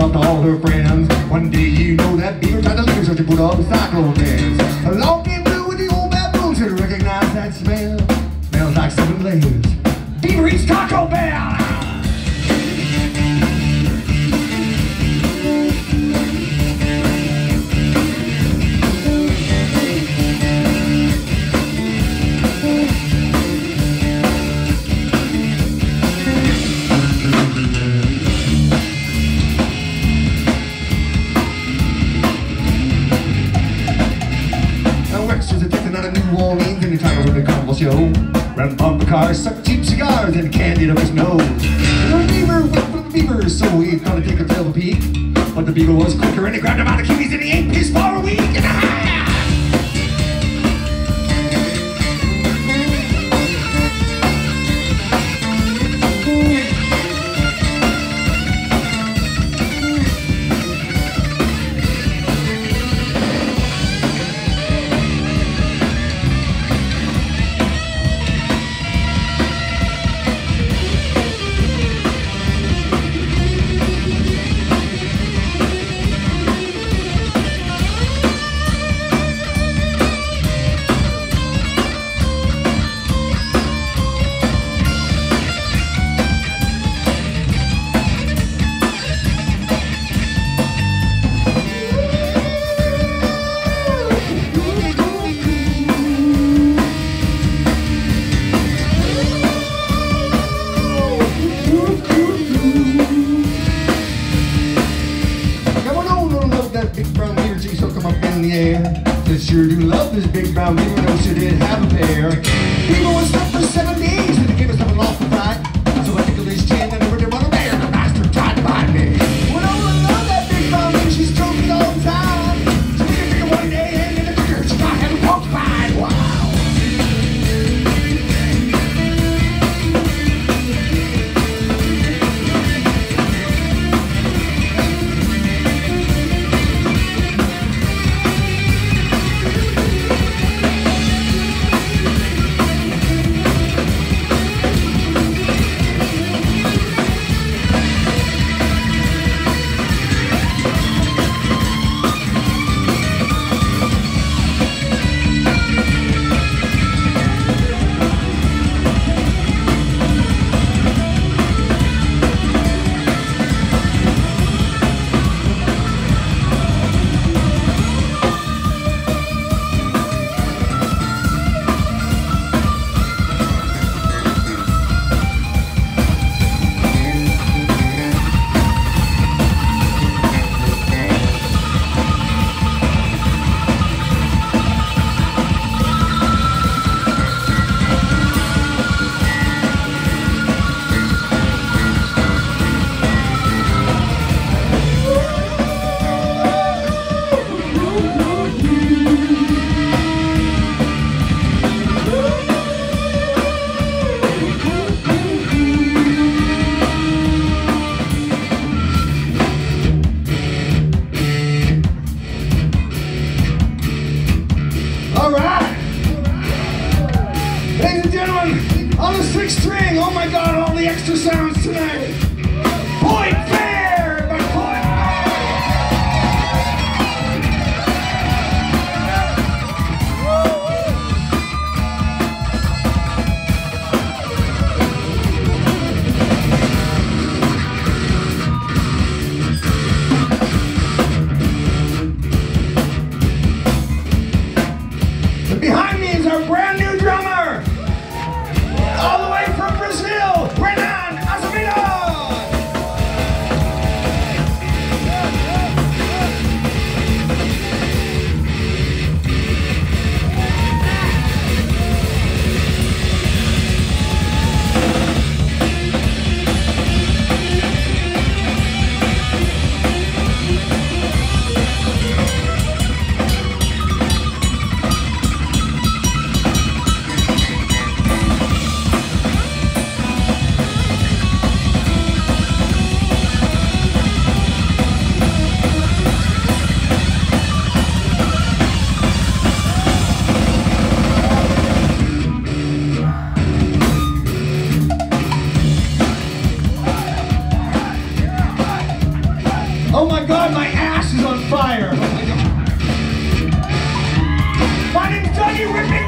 off to all her friends. One day you know that beaver tried to leave so she put on the cyclone dance. Along came blue with the old baboon, should recognize that smell. Smells like seven layers. Beaver eats Taco Ran bumper cars, sucked cheap cigars, and candied up his nose. And the beaver went for the beaver, so thought to take a tail of a peek. But the beaver was quicker and he grabbed him by the keys and he ate his for a week. Now Do love this big brown no she did have a pair. Beaver was stuck for seven days, to sound Oh my god, my ass is on fire! My name's Dougie Ripping!